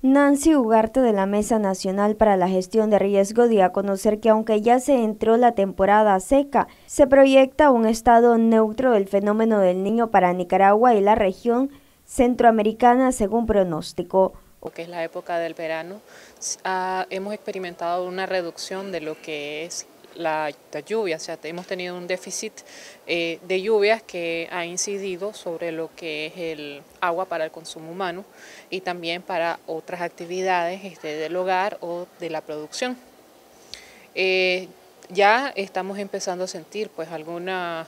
Nancy Ugarte de la Mesa Nacional para la Gestión de Riesgo dio a conocer que aunque ya se entró la temporada seca, se proyecta un estado neutro del fenómeno del niño para Nicaragua y la región centroamericana según pronóstico. Que es la época del verano, ah, hemos experimentado una reducción de lo que es la, lluvia, o sea, hemos tenido un déficit eh, de lluvias que ha incidido sobre lo que es el agua para el consumo humano y también para otras actividades este, del hogar o de la producción. Eh, ya estamos empezando a sentir pues algunos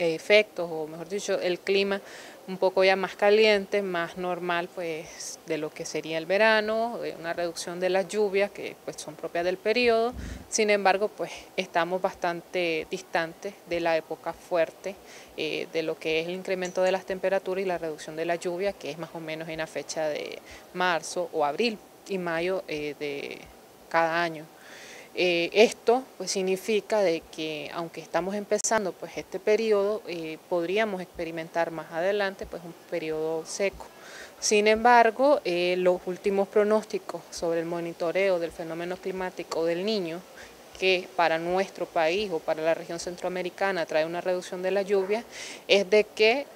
efectos, o mejor dicho, el clima un poco ya más caliente, más normal pues de lo que sería el verano, una reducción de las lluvias que pues son propias del periodo, sin embargo pues estamos bastante distantes de la época fuerte eh, de lo que es el incremento de las temperaturas y la reducción de la lluvia que es más o menos en la fecha de marzo o abril y mayo eh, de cada año. Eh, esto pues significa de que aunque estamos empezando pues este periodo, eh, podríamos experimentar más adelante pues un periodo seco. Sin embargo, eh, los últimos pronósticos sobre el monitoreo del fenómeno climático del niño, que para nuestro país o para la región centroamericana trae una reducción de la lluvia, es de que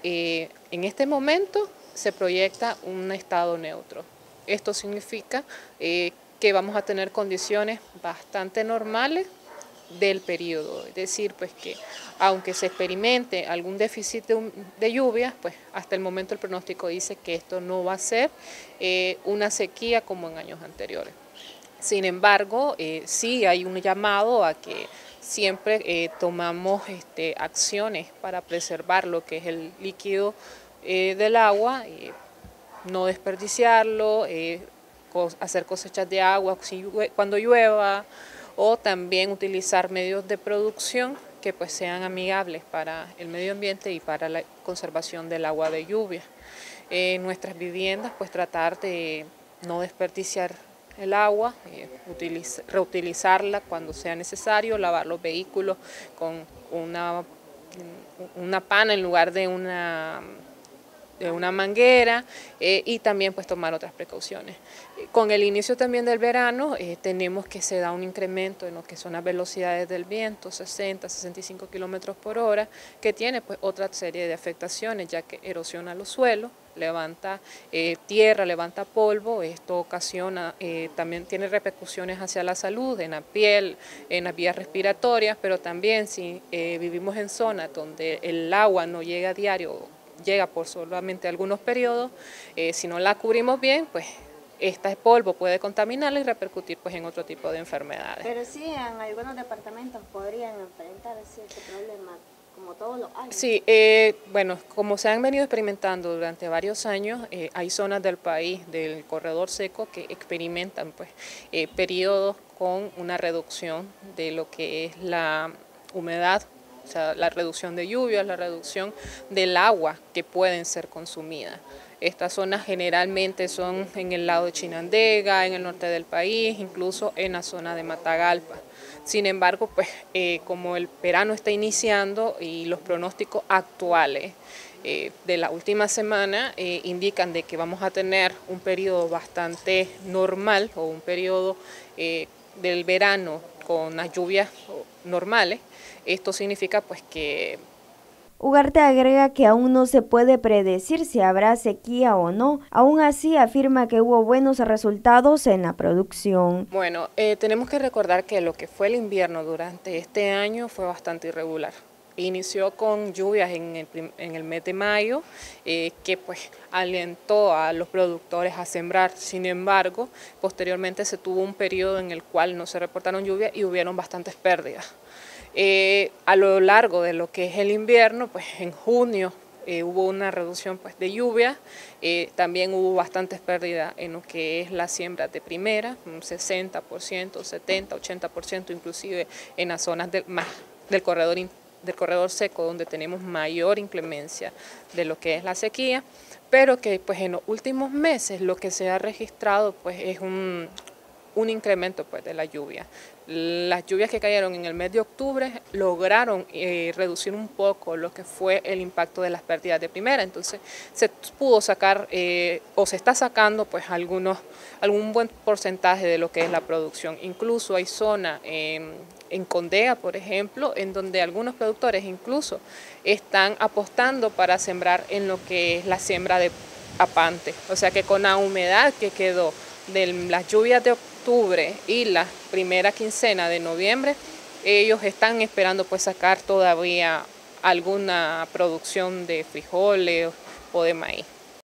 en este momento se proyecta un estado neutro. Esto significa que vamos a tener condiciones bastante normales del periodo, es decir, pues que aunque se experimente algún déficit de, lluvias, pues hasta el momento el pronóstico dice que esto no va a ser eh, una sequía como en años anteriores. Sin embargo, eh, sí hay un llamado a que siempre eh, tomamos este, acciones para preservar lo que es el líquido del agua, no desperdiciarlo, hacer cosechas de agua cuando llueva o también utilizar medios de producción que pues sean amigables para el medio ambiente y para la conservación del agua de lluvia. En nuestras viviendas pues tratar de no desperdiciar el agua, eh, reutilizarla cuando sea necesario, lavar los vehículos con una, una pana en lugar de una de una manguera eh, y también pues tomar otras precauciones. Con el inicio también del verano eh, tenemos que se da un incremento en lo que son las velocidades del viento, 60, 65 kilómetros por hora, que tiene pues otra serie de afectaciones ya que erosiona los suelos, levanta eh, tierra, levanta polvo, esto ocasiona, también tiene repercusiones hacia la salud, en la piel, en las vías respiratorias, pero también si vivimos en zonas donde el agua no llega a diario llega por solamente algunos periodos, eh, si no la cubrimos bien, pues este polvo puede contaminarla y repercutir pues en otro tipo de enfermedades. Pero sí, en algunos departamentos podrían enfrentar este problema como todos los años. Sí, eh, bueno, como se han venido experimentando durante varios años, eh, hay zonas del país, del corredor seco, que experimentan pues periodos con una reducción de lo que es la humedad o sea, la reducción de lluvias, la reducción del agua que pueden ser consumidas. Estas zonas generalmente son en el lado de Chinandega, en el norte del país, incluso en la zona de Matagalpa. Sin embargo, pues eh, como el verano está iniciando y los pronósticos actuales eh, de la última semana eh, indican de que vamos a tener un periodo bastante normal o un periodo del verano con las lluvias normales, esto significa pues que... Ugarte agrega que aún no se puede predecir si habrá sequía o no. Aún así afirma que hubo buenos resultados en la producción. Bueno, eh, tenemos que recordar que lo que fue el invierno durante este año fue bastante irregular. Inició con lluvias en el, mes de mayo, eh, que pues alentó a los productores a sembrar. Sin embargo, posteriormente se tuvo un periodo en el cual no se reportaron lluvias y hubieron bastantes pérdidas. Eh, a lo largo de lo que es el invierno, pues en junio eh, hubo una reducción pues, de lluvia, también hubo bastantes pérdidas en lo que es la siembra de primera, un 60%, 70, 80%, inclusive en las zonas del, más, del corredor interno del corredor seco donde tenemos mayor inclemencia de lo que es la sequía, pero que pues en los últimos meses lo que se ha registrado pues es un, un incremento pues, de la lluvia. Las lluvias que cayeron en el mes de octubre lograron eh, reducir un poco lo que fue el impacto de las pérdidas de primera, entonces se pudo sacar eh, o se está sacando pues algunos, algún buen porcentaje de lo que es la producción. Incluso hay zonas en Condea, por ejemplo, en donde algunos productores incluso están apostando para sembrar en lo que es la siembra de apante, o sea que con la humedad que quedó de las lluvias de octubre, y la primera quincena de noviembre, ellos están esperando pues sacar todavía alguna producción de frijoles o de maíz.